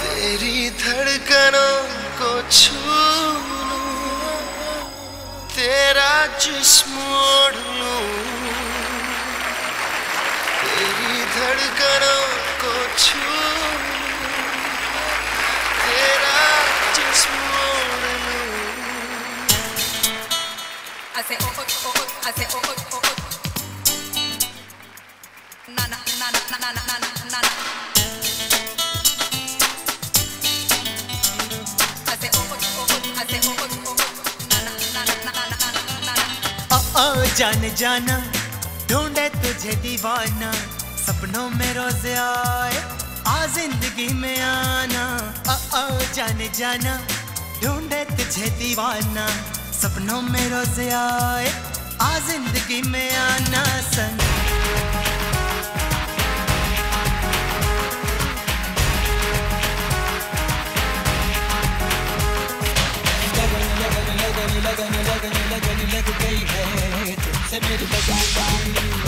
तेरी धड़कनों को छू तेरा जिस्म ओढ़ तेरी धड़कनों को छू तेरा जिस्म ओढ़ I say oh oh oh oh. I say oh oh oh. जान जाना, ढूंढे तुझे दीवाना, सपनों में रोज आए आ ज़िंदगी में आना। ओ ओ जान जाना, ढूंढे तुझे दीवाना, सपनों में रोज आए आ ज़िंदगी में Because I'm you.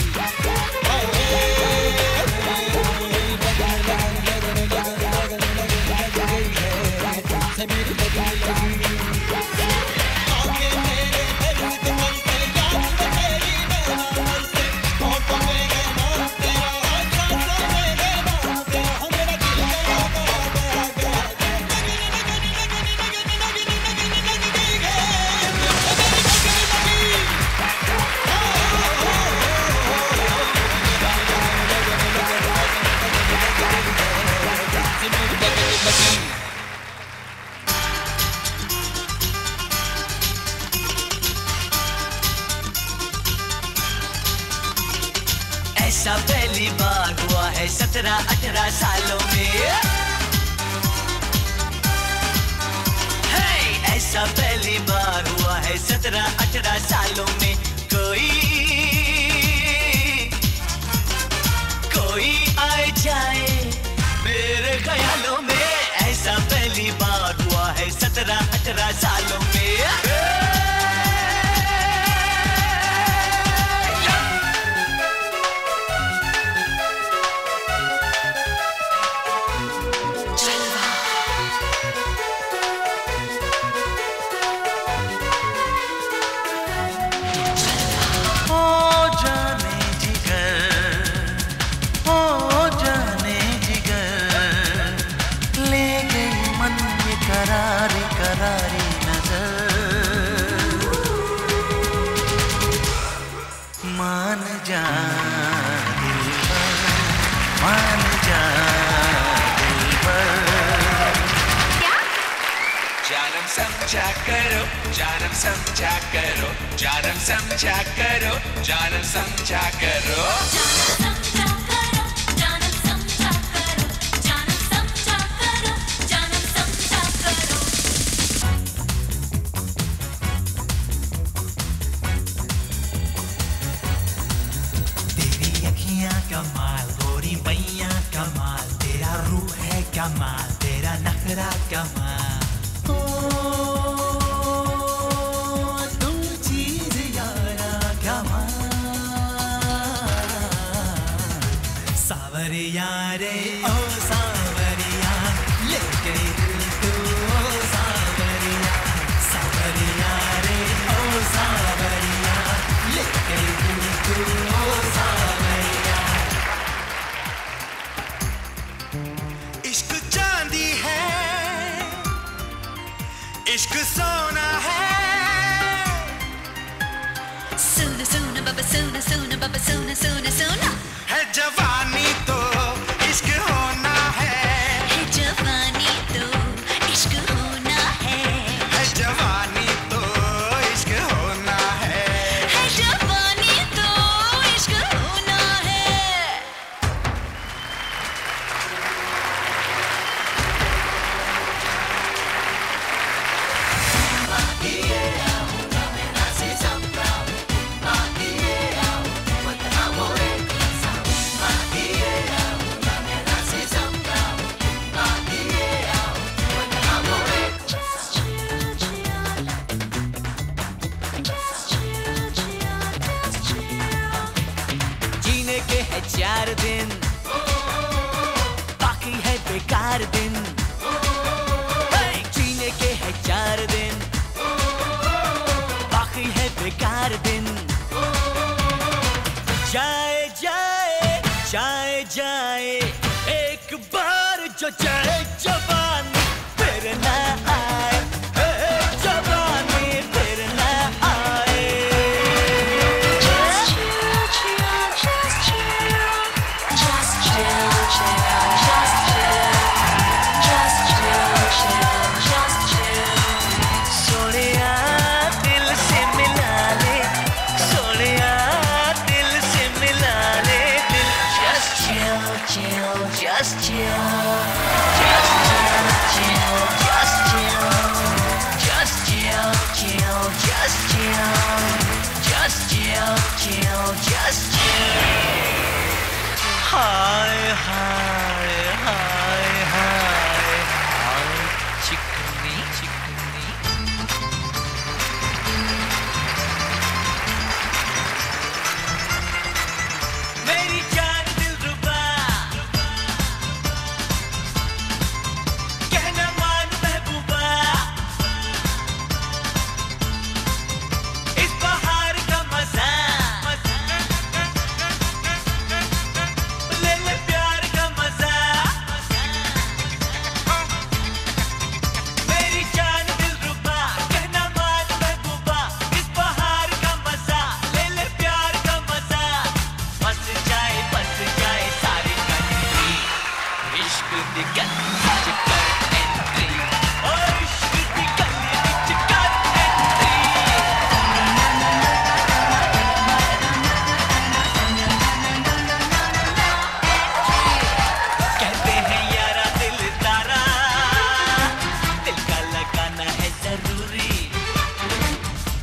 ऐसा पहली बार हुआ है सत्रह अठारह सालों में! ऐसा पहली बार हुआ है सत्रह अठारह सालों में कोई मान जा जानम समझा करो जानम समझा करो जानम समझा करो जानम समझा करो। कमाल गोरी मैया कमाल तेरा रूह है कमाल तेरा नखरा कमाल। सावर यारे ओ Sooner, sooner, baba, sooner, sooner, baba, sooner, sooner, sooner. चार दिन। बाकी है बेकार दिन। जीने के है चार दिन। बाकी है बेकार दिन। चार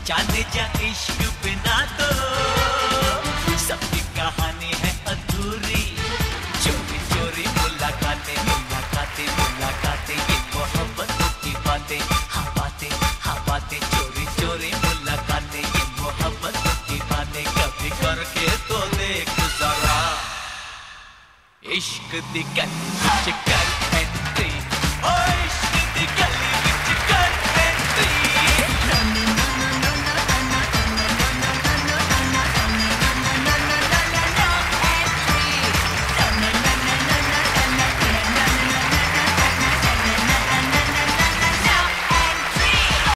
चाँद जा इश्क बिना तो। सबकी कहानी है अधूरी। चोरी चोरी, मुलाकातें ये मोहब्बत की बातें। हाँ बातें हाँ बातें, चोरी चोरी ये मोहब्बत की बातें। कभी करके तो देख जरा। इश्क ओए।